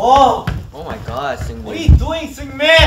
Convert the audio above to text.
Oh! Oh my god, Sing What are you doing, Singmin?